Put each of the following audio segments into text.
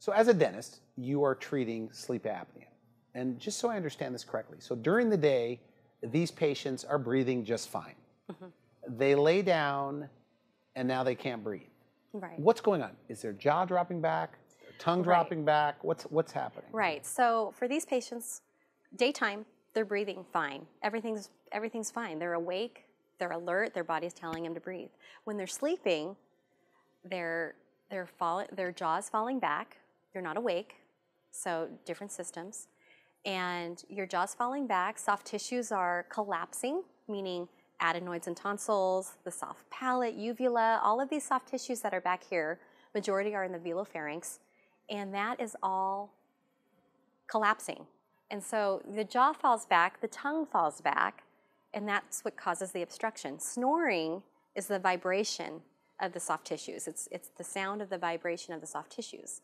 So, as a dentist, you are treating sleep apnea. And just so I understand this correctly, so during the day, these patients are breathing just fine. Mm-hmm. They lay down and now they can't breathe. Right. What's going on? Is their jaw dropping back? Their tongue Right. dropping back? What's, what's happening? Right. So for these patients, daytime, they're breathing fine. Everything's everything's fine. They're awake, they're alert, their body's telling them to breathe. When they're sleeping, their their fall, their jaws falling back. They're not awake. So different systems. And your jaw's falling back, soft tissues are collapsing, meaning adenoids and tonsils, the soft palate, uvula, all of these soft tissues that are back here, majority are in the velopharynx, and that is all collapsing. And so the jaw falls back, the tongue falls back, and that's what causes the obstruction. Snoring is the vibration of the soft tissues. It's, it's the sound of the vibration of the soft tissues.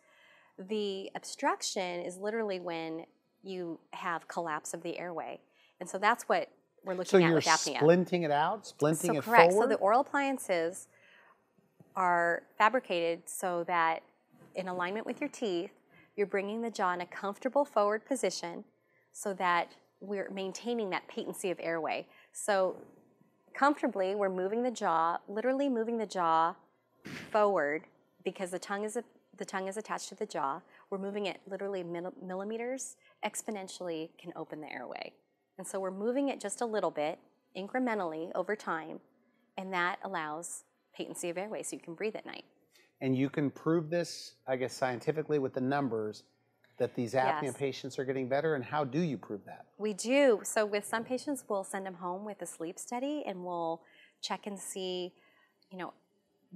The obstruction is literally when you have collapse of the airway. And so that's what we're looking So at you're with apnea. splinting it out, splinting So it correct. forward? So the oral appliances are fabricated so that in alignment with your teeth, you're bringing the jaw in a comfortable forward position so that we're maintaining that patency of airway. So comfortably, we're moving the jaw, literally moving the jaw forward because the tongue is a, the tongue is attached to the jaw. We're moving it literally millimeters, exponentially can open the airway. And so we're moving it just a little bit, incrementally over time, and that allows patency of airway so you can breathe at night. and you can prove this, I guess, scientifically with the numbers that these apnea Yes. patients are getting better. And how do you prove that? We do. So with some patients, we'll send them home with a sleep study and we'll check and see, you know,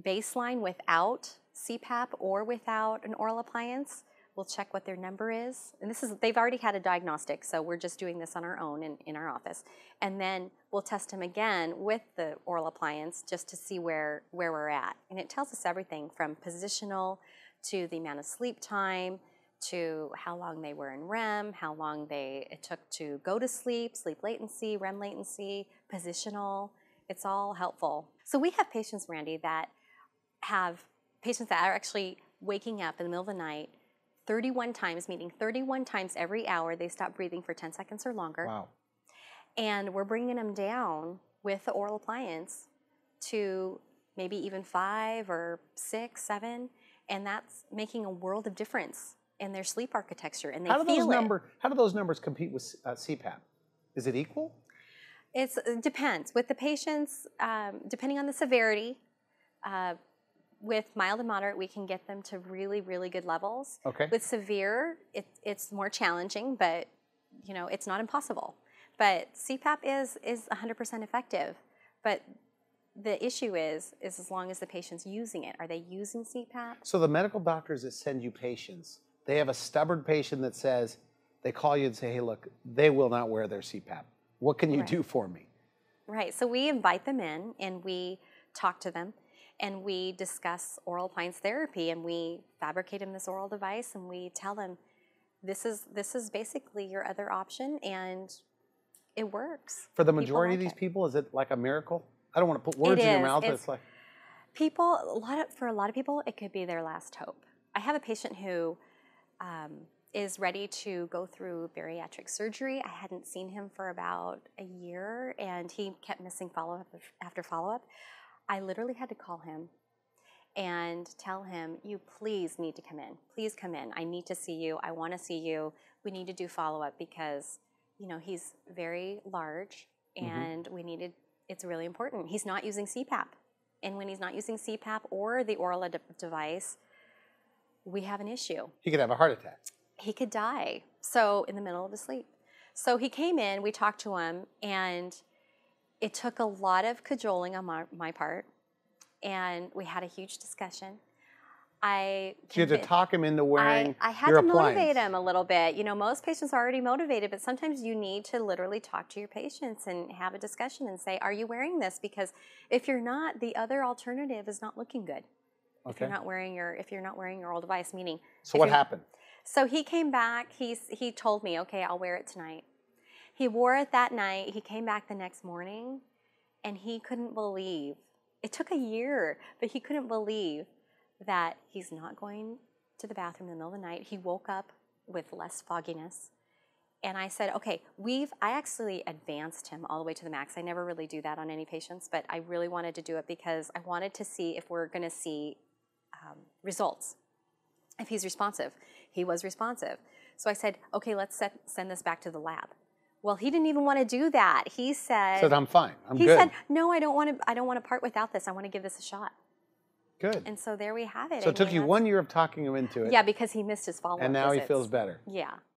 baseline without CPAP or without an oral appliance. We'll check what their number is. And this is, they've already had a diagnostic, so we're just doing this on our own in, in our office. And then we'll test them again with the oral appliance just to see where, where we're at. And it tells us everything from positional to the amount of sleep time to how long they were in REM, how long they it took to go to sleep, sleep latency, REM latency, positional. It's all helpful. So we have patients, Randy, that have patients that are actually waking up in the middle of the night 31 times, meaning 31 times every hour they stop breathing for 10 seconds or longer. Wow. And we're bringing them down with the oral appliance to maybe even five or six, seven, and that's making a world of difference in their sleep architecture. And they How do feel those it. number? How do those numbers compete with uh, CPAP? Is it equal? It's, it depends. With the patients, um, depending on the severity, uh, with mild and moderate, we can get them to really, really good levels. Okay. With severe, it, it's more challenging, but you know, it's not impossible. But CPAP is is 100% effective. But the issue is, is as long as the patient's using it. Are they using CPAP? So the medical doctors that send you patients, they have a stubborn patient that says, they call you and say, hey, look, they will not wear their CPAP. What can you Right. do for me? Right. So we invite them in and we talk to them and we discuss oral appliance therapy and we fabricate him this oral device and we tell him this is this is basically your other option and it works. For the majority of these it. people, is it like a miracle? I don't want to put words in your mouth, but It's- it's like, People, a lot of, for a lot of people, it could be their last hope. I have a patient who um, is ready to go through bariatric surgery. I hadn't seen him for about a year, and he kept missing follow up after follow up. I literally had to call him and tell him, "You please need to come in. Please come in. I need to see you. I want to see you. We need to do follow up because, you know, he's very large, mm-hmm. and we needed. It's really important. He's not using CPAP, and when he's not using CPAP or the oral ad- device, we have an issue he could have a heart attack. he could die. So in the middle of his sleep. So he came in, we talked to him, and it took a lot of cajoling on my, my part, and we had a huge discussion. I you had to talk him into wearing I, I had to motivate him a little bit. You know, most patients are already motivated, but sometimes you need to literally talk to your patients and have a discussion and say, "Are you wearing this?" Because if you're not, the other alternative is not looking good. If you're not wearing your if you're not wearing your old device, meaning So what happened? so he came back. He's he told me, okay, I'll wear it tonight. He wore it that night. He came back the next morning, and he couldn't believe. It took a year, but he couldn't believe that he's not going to the bathroom in the middle of the night. He woke up with less fogginess. And I said, okay, we've, I actually advanced him all the way to the max. I never really do that on any patients, but I really wanted to do it because I wanted to see if we're going to see um, results, if he's responsive. He was responsive. So I said, okay, let's set, send this back to the lab. Well, he didn't even want to do that. He said, Said I'm fine. I'm he good. said, no, I don't want to, I don't want to part without this. I want to give this a shot. good. And so there we have it. so it took you one year of talking him into it. Yeah, because he missed his follow-up and now he feels better. Yeah.